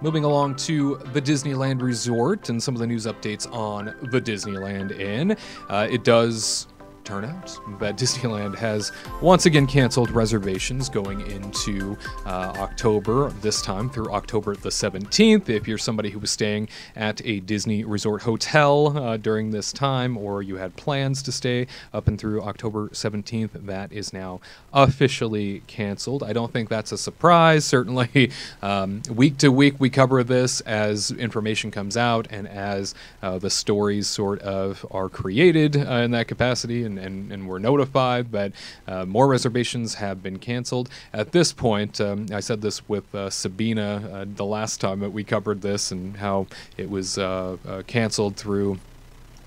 Moving along to the Disneyland Resort and some of the news updates on the Disneyland Inn. Uh, it does turn out that Disneyland has once again canceled reservations going into uh, October, this time through October the 17th. If you're somebody who was staying at a Disney resort hotel uh, during this time, or you had plans to stay up and through October 17th, that is now officially canceled. I don't think that's a surprise. Certainly, um, week to week, we cover this as information comes out and as uh, the stories sort of are created uh, in that capacity and, and, and we're notified but uh, more reservations have been canceled. At this point, um, I said this with uh, Sabina uh, the last time that we covered this and how it was uh, uh, canceled through.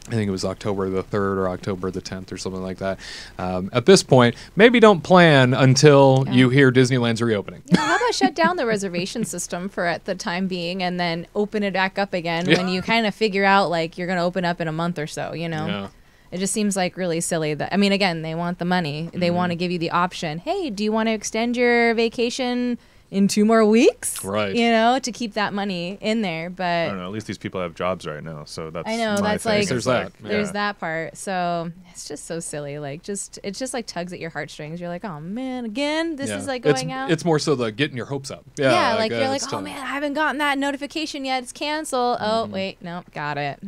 I think it was October the 3rd or October the 10th or something like that. Um, at this point, maybe don't plan until Yeah. you hear Disneyland's reopening. Yeah, how about shut down the reservation system for at the time being and then open it back up again when you kind of figure out like you're going to open up in a month or so, you know? Yeah. It just seems like really silly that I mean again, they want the money. They Mm-hmm. want to give you the option. Hey, do you want to extend your vacation in two more weeks? Right. You know, to keep that money in there, but I but don't know. At least these people have jobs right now, so that's. I know, my that's thing. like- There's that. there's Yeah. that part. So it's just so silly. Like just it's just like tugs at your heartstrings. You're like, oh man, again, this Yeah. is like it's, going out. It's more so the getting your hopes up. Yeah, Yeah, like, uh, you're like, oh tough. man, I haven't gotten that notification yet. It's canceled. Oh Mm-hmm. wait, no, got it.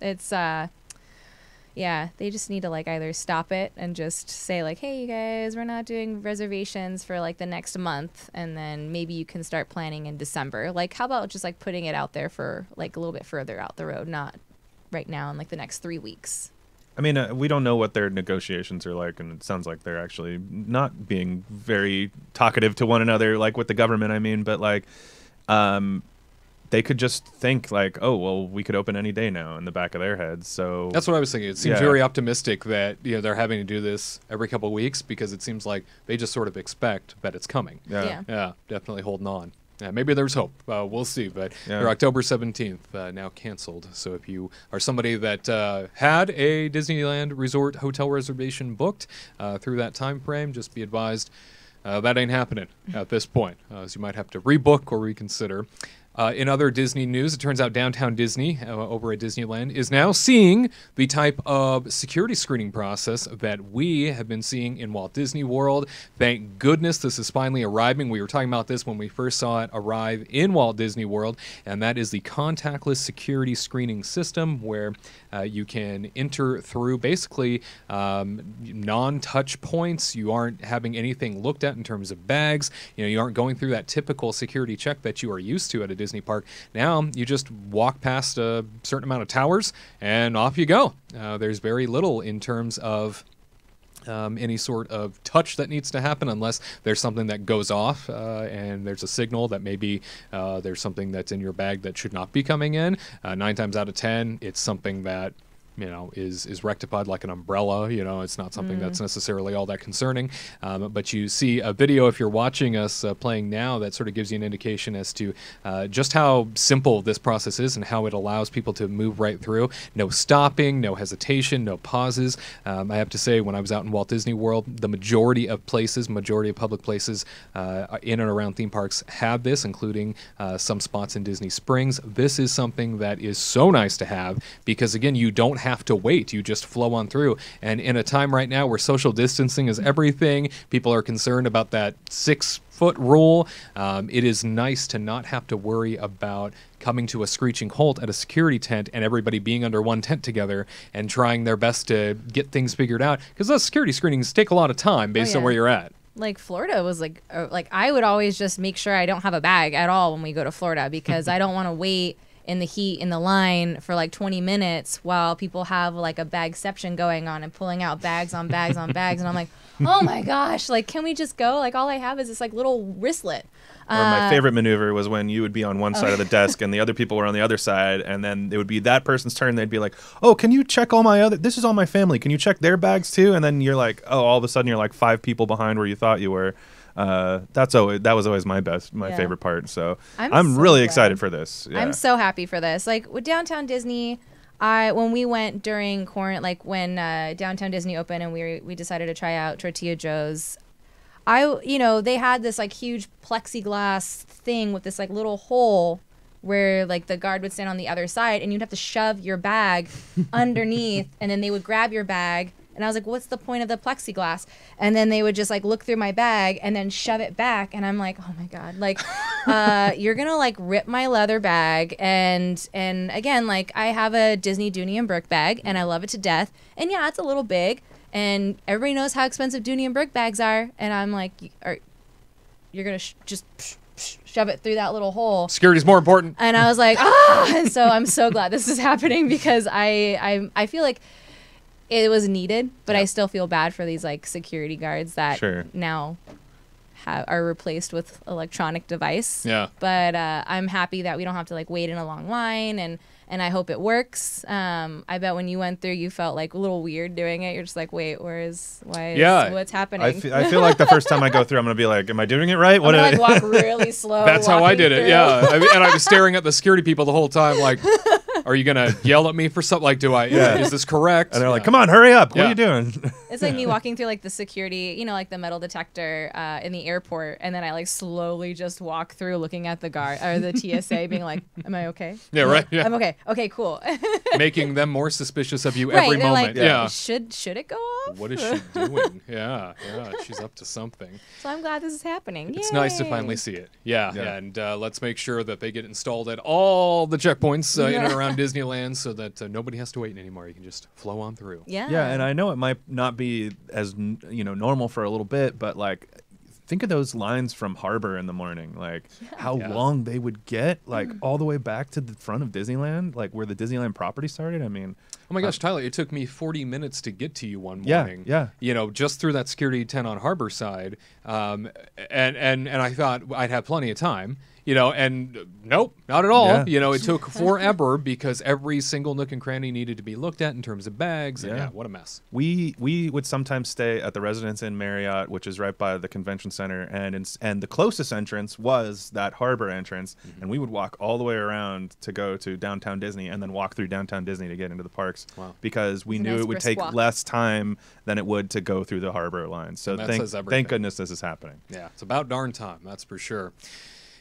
It's uh, yeah, they just need to like either stop it and just say like, hey, you guys, we're not doing reservations for like the next month, and then maybe you can start planning in December. Like, how about just like putting it out there for like a little bit further out the road, not right now in like the next three weeks. I mean, uh, we don't know what their negotiations are like, and it sounds like they're actually not being very talkative to one another, like with the government. I mean, but like, um, they could just think like, oh, well, we could open any day now in the back of their heads. So That's what I was thinking. It seems Yeah. very optimistic that you know they're having to do this every couple of weeks because it seems like they just sort of expect that it's coming. yeah. Yeah. Yeah, definitely holding on. Yeah, maybe there's hope. Uh, we'll see. But Yeah. they're October 17th, uh, now canceled. So if you are somebody that uh, had a Disneyland resort hotel reservation booked uh, through that time frame, just be advised uh, that ain't happening at this point. Uh, so you might have to rebook or reconsider. Uh, in other Disney news, it turns out Downtown Disney uh, over at Disneyland is now seeing the type of security screening process that we have been seeing in Walt Disney World. Thank goodness this is finally arriving. We were talking about this when we first saw it arrive in Walt Disney World, and that is the contactless security screening system where uh, you can enter through basically um, non-touch points. You aren't having anything looked at in terms of bags. You know, you aren't going through that typical security check that you are used to at a Disney park. Now you just walk past a certain amount of towers and off you go. Uh, there's very little in terms of um, any sort of touch that needs to happen unless there's something that goes off uh, and there's a signal that maybe uh, there's something that's in your bag that should not be coming in. Uh, nine times out of ten, it's something that you know is is rectified like an umbrella you know it's not something that's necessarily all that concerning. Um, but you see a video if you're watching us uh, playing now that sort of gives you an indication as to uh, just how simple this process is and how it allows people to move right through. No stopping no hesitation no pauses. Um, i have to say when i was out in walt disney world the majority of places majority of public places uh, in and around theme parks have this including uh, some spots in disney springs. This is something that is so nice to have because again you don't have to wait. You just flow on through. And in a time right now where social distancing is everything people are concerned about that six foot rule um, it is nice to not have to worry about coming to a screeching halt at a security tent and everybody being under one tent together and trying their best to get things figured out. Because those security screenings take a lot of time based on yeah. where you're at. Like Florida was like uh, like I would always just make sure I don't have a bag at all when we go to Florida because I don't want to wait in the heat in the line for like 20 minutes while people have like a bagception going on and pulling out bags on bags on bags and I'm like, "Oh my gosh, like can we just go? Like all I have is this like little wristlet." Or my Uh, favorite maneuver was when you would be on one side Oh. of the desk and the other people were on the other side, and then it would be that person's turn. They'd be like, "Oh, can you check all my other? This is all my family. Can you check their bags too?" And then you're like, "Oh, all of a sudden you're like five people behind where you thought you were." Uh, that's always that was always my best, my Yeah. favorite part. So I'm I'm, so really glad. excited for this. Yeah. I'm so happy for this. Like with downtown Disney, I when we went during quarantine, like when uh, downtown Disney opened and we we decided to try out Tortilla Joe's. I you know they had this like huge plexiglass thing with this like little hole where like the guard would stand on the other side and you'd have to shove your bag underneath and then they would grab your bag and I was like, what's the point of the plexiglass? And then they would just like look through my bag and then shove it back. And I'm like, oh my God, like, uh, you're going to like rip my leather bag. And, and again, like I have a Disney Dooney and Bourke bag and I love it to death. And yeah, it's a little big and everybody knows how expensive Dooney and Bourke bags are. And I'm like, are, you're going to sh- just psh, shove it through that little hole. Security's more important. And I was like, ah! And so I'm so glad this is happening because I, I, I feel like it was needed, but I still feel bad for these like security guards that Sure. now have, are replaced with electronic device. Yeah. But uh, I'm happy that we don't have to like wait in a long line and and I hope it works. Um, I bet when you went through, you felt like a little weird doing it. You're just like, wait, where is why? Is, Yeah. what's happening? I feel, I feel like the first time I go through, I'm gonna be like, "Am I doing it right?" I'm What? gonna, like I- walk really slow. That's how I did it. Yeah. I mean, and I was staring at the security people the whole time, like, are you gonna yell at me for something? Like, do I? Yeah. Is this correct? and they're like, "Come on, hurry up! What are you doing?" It's like me walking through like the security, you know, like the metal detector uh, in the airport, and then I like slowly just walk through, looking at the guard or the TSA, being like, "Am I okay? Yeah, right. Yeah. I'm okay. Okay, cool." Making them more suspicious of you right? every they're moment. like, yeah. Should should it go off? What is she doing? Yeah, yeah, she's up to something. So I'm glad this is happening. It's nice to finally see it. Yeah, Yeah. and uh, let's make sure that they get installed at all the checkpoints uh, in and around Disneyland, so that uh, nobody has to wait anymore. You can just flow on through. Yeah. Yeah, and I know it might not be as you know normal for a little bit, but like think of those lines from Harbor in the morning, like how Yeah. long they would get, like mm. all the way back to the front of Disneyland, like where the Disneyland property started. I mean, Oh my gosh, Tyler, it took me 40 minutes to get to you one morning. yeah. yeah. You know, just through that security tent on Harbor side. Um, and, and, and I thought I'd have plenty of time, you know, and uh, nope, not at all. Yeah. You know, it took forever because every single nook and cranny needed to be looked at in terms of bags. And Yeah. yeah, what a mess. we we would sometimes stay at the Residence Inn Marriott, which is right by the convention center, and in, and the closest entrance was that Harbor entrance, Mm-hmm. and we would walk all the way around to go to downtown Disney, and then walk through downtown Disney to get into the parks. Wow. Because we It's knew nice it would take walk. less time than it would to go through the Harbor line. So thank thank goodness this is happening. Yeah, it's about darn time, that's for sure.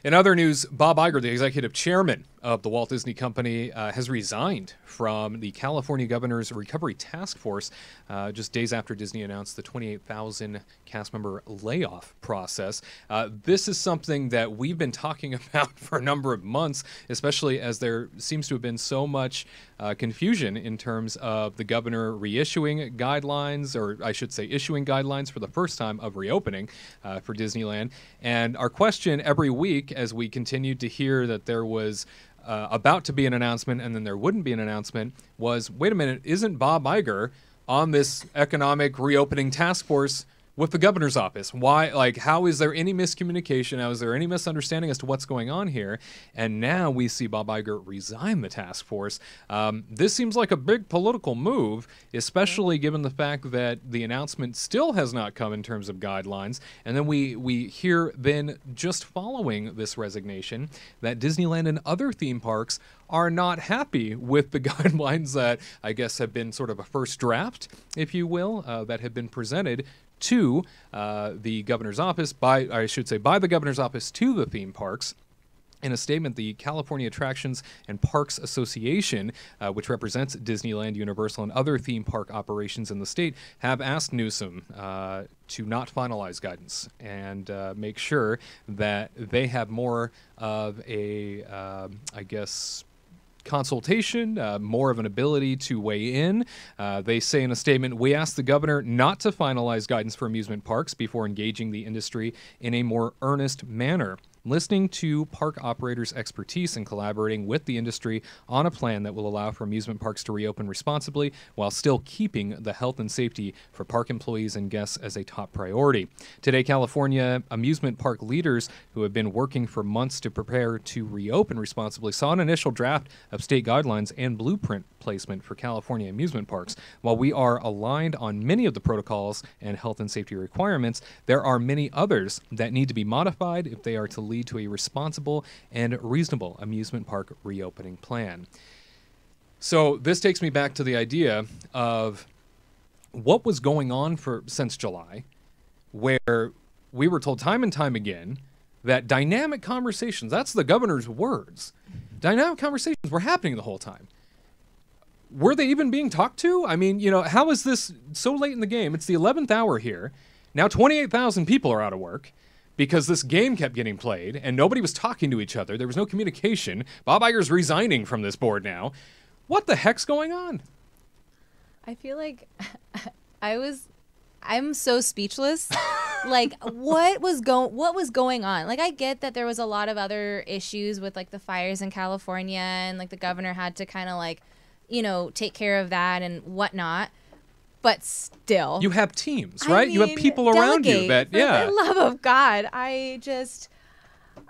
In other news, Bob Iger, the executive chairman of the Walt Disney Company, uh, has resigned from the California Governor's Recovery Task Force uh, just days after Disney announced the 28,000 cast member layoff process. Uh, this is something that we've been talking about for a number of months, especially as there seems to have been so much uh, confusion in terms of the governor reissuing guidelines, or I should say, issuing guidelines for the first time of reopening uh, for Disneyland. And our question every week, as we continued to hear that there was uh, about to be an announcement and then there wouldn't be an announcement, was wait a minute, isn't Bob Iger on this economic reopening task force? With the governor's office. Why, like, how is there any miscommunication? How is there any misunderstanding as to what's going on here? And now we see Bob Iger resign the task force. Um, this seems like a big political move, especially given the fact that the announcement still has not come in terms of guidelines. And then we we hear then just following this resignation that Disneyland and other theme parks are not happy with the guidelines that I guess have been sort of a first draft, if you will, uh, that have been presented to uh, the governor's office by, I should say, by the governor's office to the theme parks. In a statement, the California Attractions and Parks Association, uh, which represents Disneyland, Universal, and other theme park operations in the state, have asked Newsom uh, to not finalize guidance and uh, make sure that they have more of a, um I guess, consultation, uh, more of an ability to weigh in. Uh, they say in a statement, we asked the governor not to finalize guidance for amusement parks before engaging the industry in a more earnest manner. Listening to park operators' expertise and collaborating with the industry on a plan that will allow for amusement parks to reopen responsibly while still keeping the health and safety for park employees and guests as a top priority. Today, California amusement park leaders who have been working for months to prepare to reopen responsibly saw an initial draft of state guidelines and blueprint placement for California amusement parks. While we are aligned on many of the protocols and health and safety requirements, there are many others that need to be modified if they are to lead to a responsible and reasonable amusement park reopening plan. So this takes me back to the idea of what was going on for since July, where we were told time and time again that dynamic conversations, that's the governor's words, dynamic conversations were happening the whole time. Were they even being talked to? I mean, you know, how is this so late in the game? It's the 11th hour here. Now 28,000 people are out of work because this game kept getting played and nobody was talking to each other. There was no communication. Bob Iger's resigning from this board now. What the heck's going on? I feel like I was I'm so speechless. like what was going what was going on? Like I get that there was a lot of other issues with like the fires in California and like the governor had to kind of like, you know, take care of that and whatnot. But still You have teams, I right? you have people around you that for yeah. the love of God, I just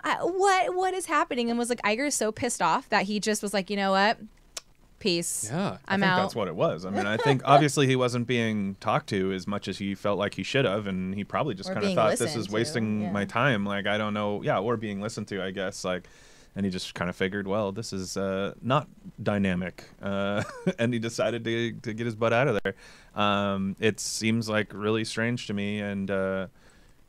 I, what what is happening? And was like Iger so pissed off that he just was like, you know what, peace. Yeah. I I'm think out. that's what it was. I mean, I think obviously he wasn't being talked to as much as he felt like he should have, and he probably just kind of thought this is wasting my time. Like I don't know, yeah, or being listened to, I guess. Like, and he just kind of figured, well, this is uh, not dynamic, uh, and he decided to to get his butt out of there. Um, it seems like really strange to me, and. Uh,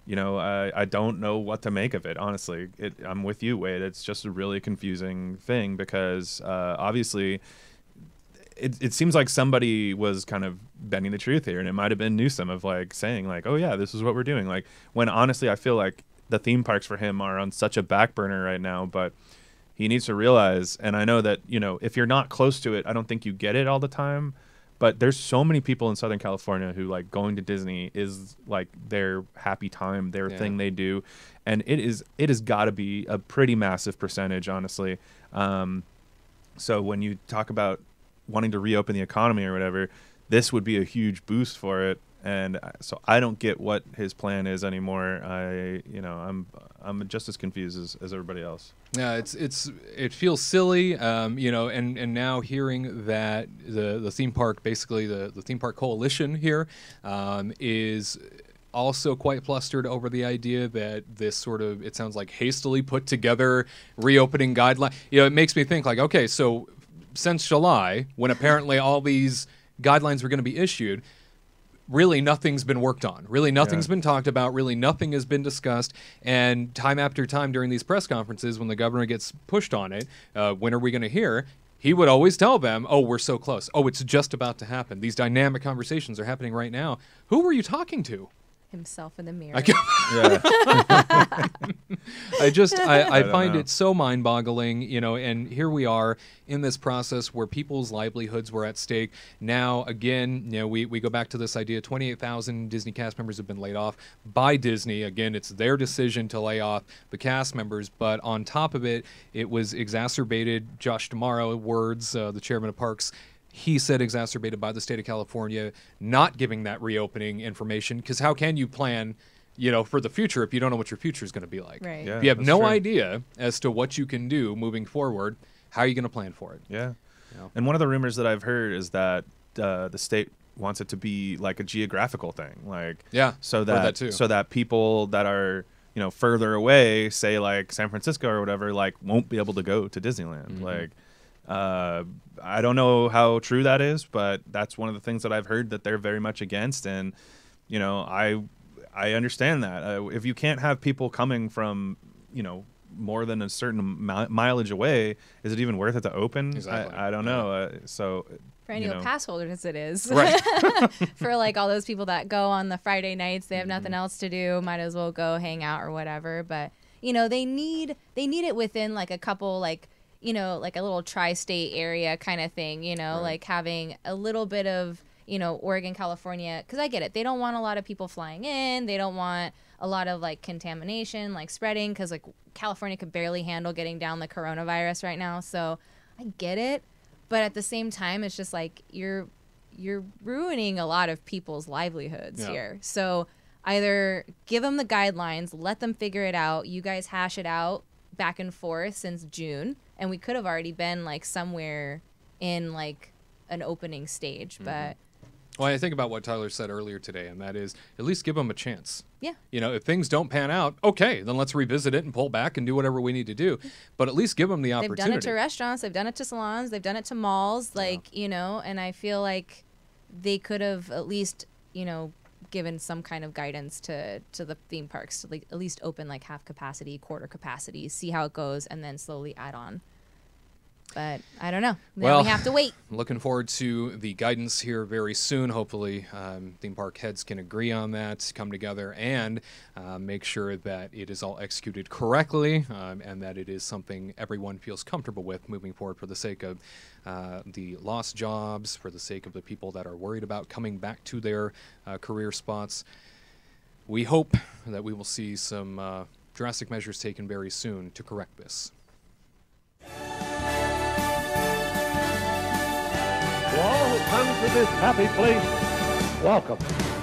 you know, I, I don't know what to make of it. Honestly, it, I'm with you, Wade. It's just a really confusing thing because uh, obviously it, it seems like somebody was kind of bending the truth here and it might have been Newsom of like saying like oh yeah this is what we're doing like when honestly I feel like the theme parks for him are on such a back burner right now but he needs to realize and I know that you know if you're not close to it I don't think you get it all the time but there's so many people in Southern California who like going to Disney is like their happy time their Yeah. thing they do and it is it has got to be a pretty massive percentage honestly um, so when you talk about wanting to reopen the economy or whatever, this would be a huge boost for it. And so I don't get what his plan is anymore. I, you know, I'm I'm just as confused as, as everybody else. Yeah, it's it's it feels silly, um, you know, and and now hearing that the the theme park, basically the the theme park coalition here, um, is also quite flustered over the idea that this sort of it sounds like hastily put together reopening guideline. You know, it makes me think like, okay, so since July, when apparently all these guidelines were going to be issued, really nothing's been worked on. Really nothing's Yeah. been talked about. Really nothing has been discussed. And time after time during these press conferences, when the governor gets pushed on it, uh, when are we going to hear? He would always tell them, "Oh, we're so close. Oh, it's just about to happen. These dynamic conversations are happening right now." Who were you talking to? Himself in the mirror. I, ca- Yeah, I just I, I, I find know. it so mind-boggling, you know. And here we are in this process where people's livelihoods were at stake. Now, again, you know, we, we go back to this idea: twenty-eight thousand Disney cast members have been laid off by Disney. Again, it's their decision to lay off the cast members, but on top of it, it was exacerbated. Josh D'Amaro, words, uh, the chairman of Parks. He said exacerbated by the state of California not giving that reopening information because how can you plan, you know, for the future if you don't know what your future is going to be like? Right. Yeah. if you have no true. idea as to what you can do moving forward, how are you going to plan for it? yeah. You know? And one of the rumors that I've heard is that uh, the state wants it to be like a geographical thing, like Yeah, so that, that too. so that people that are you know further away, say like San Francisco or whatever, like won't be able to go to Disneyland. Mhm. Like, uh, I don't know how true that is, but that's one of the things that I've heard that they're very much against, and you know I I understand that uh, if you can't have people coming from you know more than a certain mi- mileage away, is it even worth it to open? Exactly. I, I don't know. Uh, so For you annual know. pass holders, it is. Right. For like all those people that go on the Friday nights, they have Mm-hmm. nothing else to do. Might as well go hang out or whatever. But you know, they need they need it within like a couple like you know like a little tri-state area kind of thing. You know, Right. like having a little bit of you know Oregon, California. Because I get it, they don't want a lot of people flying in. They don't want a lot of like contamination, like spreading. Because like California could barely handle getting down the coronavirus right now. So I get it but at the same time it's just like you're you're ruining a lot of people's livelihoods Yeah. here so either give them the guidelines let them figure it out you guys hash it out back and forth since june and we could have already been like somewhere in like an opening stage Mm-hmm. but Well, I think about what Tyler said earlier today, and that is at least give them a chance. yeah You know, if things don't pan out, okay, then let's revisit it and pull back and do whatever we need to do. But at least give them the opportunity. they've done it to restaurants they've done it to salons they've done it to malls like you know and i feel like they could have at least you know given some kind of guidance to to the theme parks to like at least open like half capacity quarter capacity see how it goes and then slowly add on But I don't know. Now Well- we have to wait. Looking forward to the guidance here very soon. Hopefully, um, theme park heads can agree on that, come together, and uh, make sure that it is all executed correctly um, and that it is something everyone feels comfortable with moving forward for the sake of uh, the lost jobs, for the sake of the people that are worried about coming back to their uh, career spots. We hope that we will see some uh, drastic measures taken very soon to correct this. Come to this happy place, welcome.